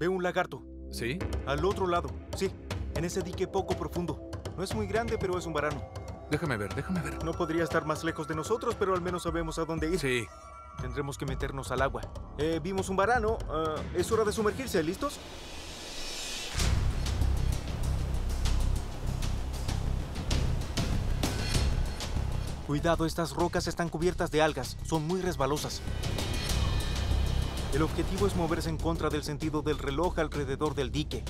Veo un lagarto. ¿Sí? Al otro lado. Sí, en ese dique poco profundo. No es muy grande, pero es un varano. Déjame ver, déjame ver. No podría estar más lejos de nosotros, pero al menos sabemos a dónde ir. Sí. Tendremos que meternos al agua. Eh, vimos un varano. Ah, es hora de sumergirse. ¿Listos? Cuidado, estas rocas están cubiertas de algas. Son muy resbalosas. El objetivo es moverse en contra del sentido del reloj alrededor del dique.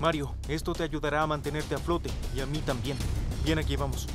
Mario, esto te ayudará a mantenerte a flote y a mí también. Bien, aquí vamos.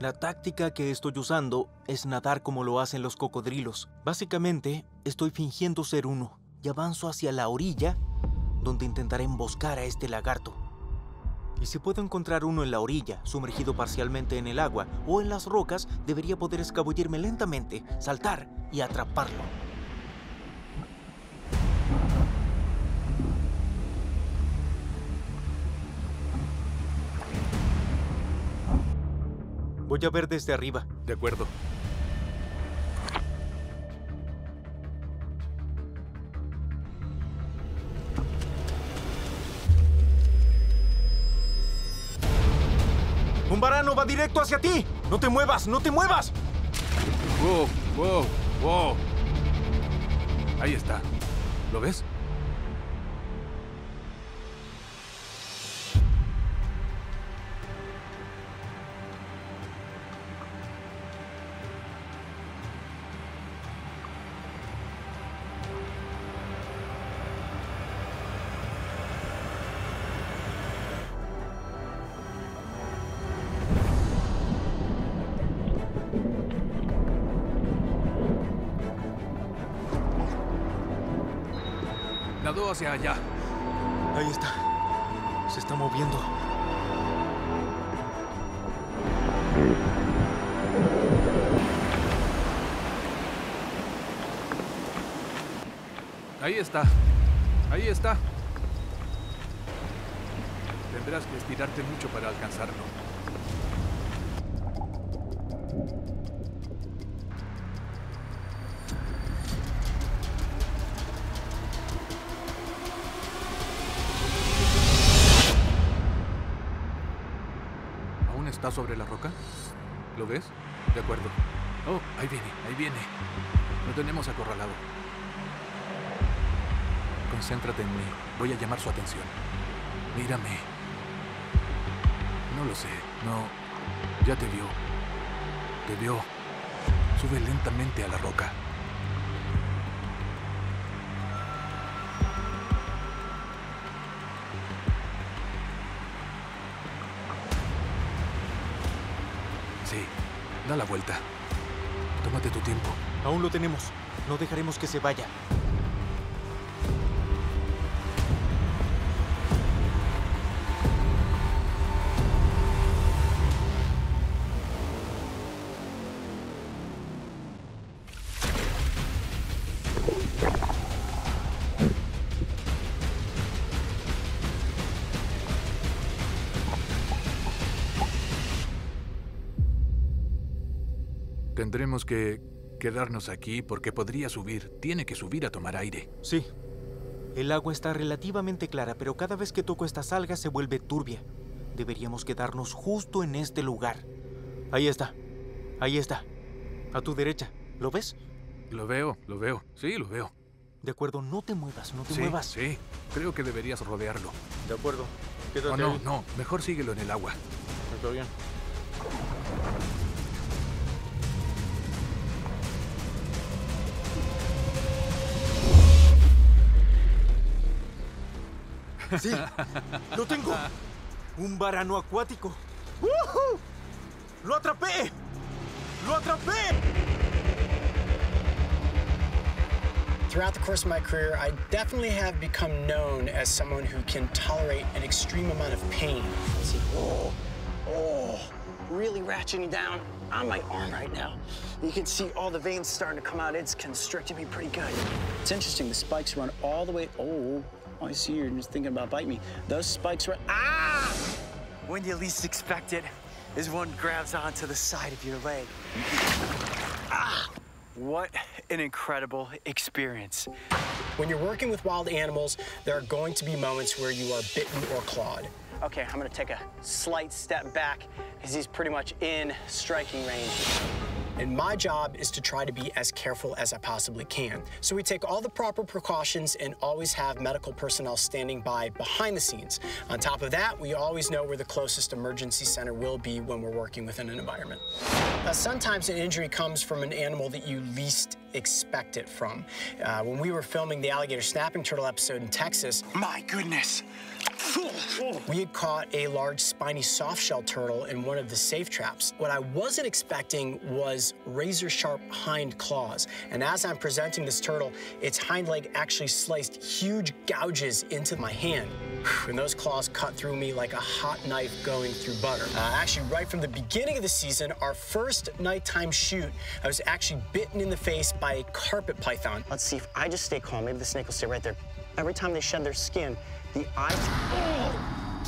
La táctica que estoy usando es nadar como lo hacen los cocodrilos. Básicamente, estoy fingiendo ser uno y avanzo hacia la orilla, donde intentaré emboscar a este lagarto. Y si puedo encontrar uno en la orilla, sumergido parcialmente en el agua o en las rocas, debería poder escabullirme lentamente, saltar y atraparlo. Voy a ver desde arriba. De acuerdo. ¡Un varano va directo hacia ti! ¡No te muevas! ¡No te muevas! Wow, wow, wow. Ahí está. ¿Lo ves? Nadó hacia allá. Ahí está. Se está moviendo. Ahí está. Ahí está. Tendrás que estirarte mucho para alcanzarlo. Está sobre la roca? ¿Lo ves? De acuerdo. Oh, ahí viene, ahí viene. Lo tenemos acorralado. Concéntrate en mí. Voy a llamar su atención. Mírame. No lo sé. No. Ya te vio. Te vio. Sube lentamente a la roca. La vuelta. Tómate tu tiempo. Aún lo tenemos. No dejaremos que se vaya. Tendremos que quedarnos aquí porque podría subir. Tiene que subir a tomar aire. Sí. El agua está relativamente clara, pero cada vez que toco estas algas se vuelve turbia. Deberíamos quedarnos justo en este lugar. Ahí está. Ahí está. A tu derecha. ¿Lo ves? Lo veo, lo veo. Sí, lo veo. De acuerdo, no te muevas, no te sí, muevas. sí. Creo que deberías rodearlo. De acuerdo. Quédate Oh, no, ahí. no. Mejor síguelo en el agua. Está bien. Sí, lo tengo. Un varano acuático. ¡Woohoo! ¡Lo atrapé! ¡Lo atrapé! Throughout the course of my career, I definitely have become known as someone who can tolerate an extreme amount of pain. See, oh, oh, really ratcheting down on my arm right now. You can see all the veins starting to come out. It's constricting me pretty good. It's interesting. The spikes run all the way. Oh, I see you're just thinking about biting me. Those spikes run. Ah! When you least expect it is one grabs onto the side of your leg. Ah! What an incredible experience. When you're working with wild animals, there are going to be moments where you are bitten or clawed. Okay, I'm gonna take a slight step back because he's pretty much in striking range. And my job is to try to be as careful as I possibly can. So we take all the proper precautions and always have medical personnel standing by behind the scenes. On top of that, we always know where the closest emergency center will be when we're working within an environment. Now, sometimes an injury comes from an animal that you least expect it from. Uh, when we were filming the alligator snapping turtle episode in Texas, my goodness, we had caught a large spiny softshell turtle in one of the safe traps. What I wasn't expecting was razor sharp hind claws. And as I'm presenting this turtle, its hind leg actually sliced huge gouges into my hand. And those claws cut through me like a hot knife going through butter. Uh, actually, right from the beginning of the season, our first nighttime shoot, I was actually bitten in the face by a carpet python. Let's see if I just stay calm. Maybe the snake will stay right there. Every time they shed their skin, the eyes. Oh.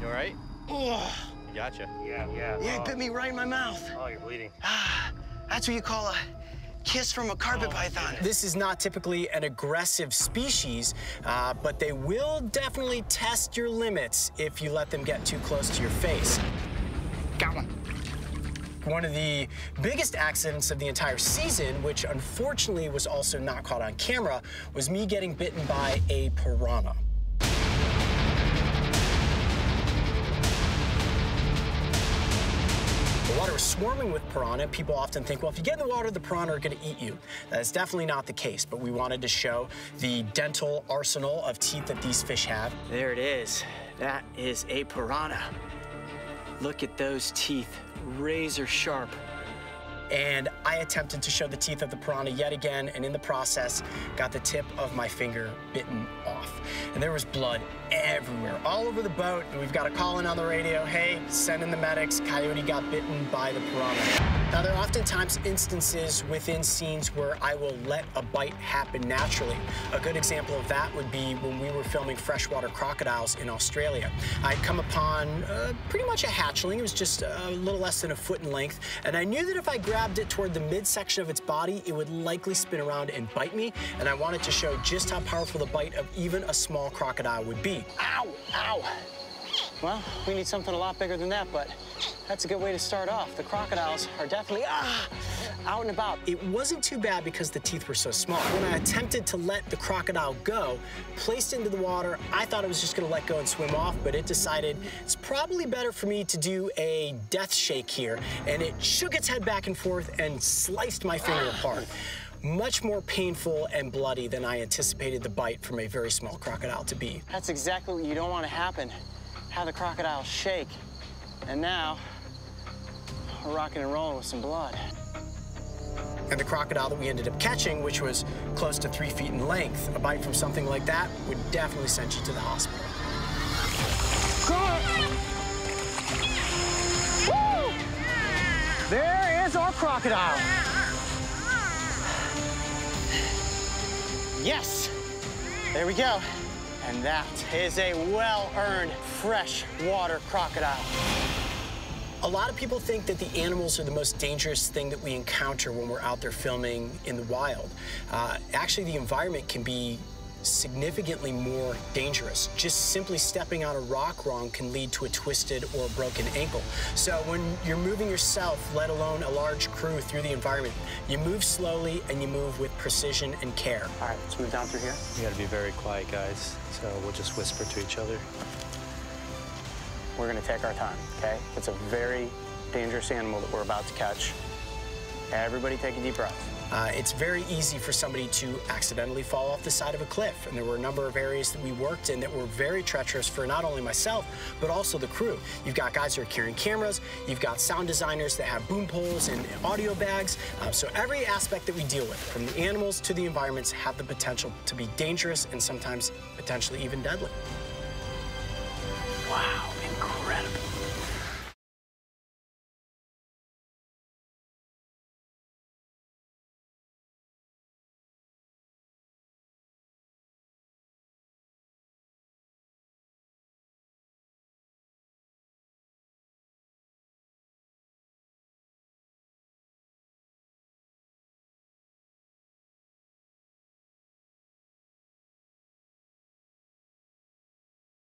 You all right? Oh. Gotcha. Yeah, yeah. Yeah, it bit me right in my mouth. Oh, you're bleeding. Ah, that's what you call a kiss from a carpet oh, python. This is not typically an aggressive species, uh, but they will definitely test your limits if you let them get too close to your face. Got one. One of the biggest accidents of the entire season, which unfortunately was also not caught on camera, was me getting bitten by a piranha. The water was swarming with piranha. People often think, well, if you get in the water, the piranha are going to eat you. That is definitely not the case, but we wanted to show the dental arsenal of teeth that these fish have. There it is. That is a piranha. Look at those teeth, razor sharp. And I attempted to show the teeth of the piranha yet again, and in the process, got the tip of my finger bitten off. And there was blood everywhere, all over the boat, and we've got a call in on the radio, hey, send in the medics, Coyote got bitten by the piranha. Now, there are oftentimes instances within scenes where I will let a bite happen naturally. A good example of that would be when we were filming freshwater crocodiles in Australia. I'd come upon uh, pretty much a hatchling, it was just a little less than a foot in length, and I knew that if I grabbed it toward the midsection of its body, it would likely spin around and bite me, and I wanted to show just how powerful the bite of even a small crocodile would be. Ow, ow. Well, we need something a lot bigger than that, but that's a good way to start off. The crocodiles are definitely ah, out and about. It wasn't too bad because the teeth were so small. When I attempted to let the crocodile go, placed into the water, I thought it was just gonna let go and swim off, but it decided it's probably better for me to do a death shake here. And it shook its head back and forth and sliced my finger apart much more painful and bloody than I anticipated the bite from a very small crocodile to be. That's exactly what you don't want to happen have the crocodile shake. And now, we're rocking and rolling with some blood. And the crocodile that we ended up catching, which was close to three feet in length, a bite from something like that would definitely send you to the hospital. There is our crocodile. Yes, there we go. And that is a well-earned freshwater crocodile. A lot of people think that the animals are the most dangerous thing that we encounter when we're out there filming in the wild. Uh, actually, the environment can be significantly more dangerous. Just simply stepping on a rock wrong can lead to a twisted or broken ankle. So when you're moving yourself, let alone a large crew through the environment, you move slowly and you move with precision and care. All right, let's move down through here. You gotta be very quiet, guys. So we'll just whisper to each other. We're gonna take our time, okay? It's a very dangerous animal that we're about to catch. Everybody take a deep breath. Uh, it's very easy for somebody to accidentally fall off the side of a cliff. And there were a number of areas that we worked in that were very treacherous for not only myself, but also the crew. You've got guys who are carrying cameras, you've got sound designers that have boom poles and audio bags. Uh, so every aspect that we deal with, from the animals to the environments, have the potential to be dangerous and sometimes potentially even deadly. Wow, incredible.